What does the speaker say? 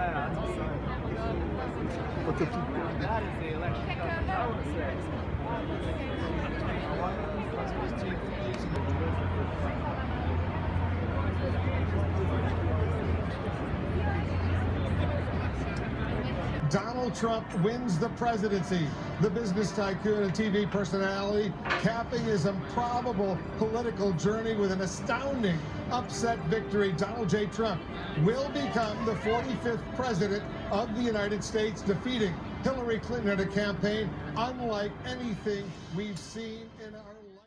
Wow, that's exciting. What's the That is the election. Donald Trump wins the presidency. The business tycoon and TV personality capping his improbable political journey with an astounding upset victory. Donald J. Trump will become the 45th president of the United States, defeating Hillary Clinton at a campaign unlike anything we've seen in our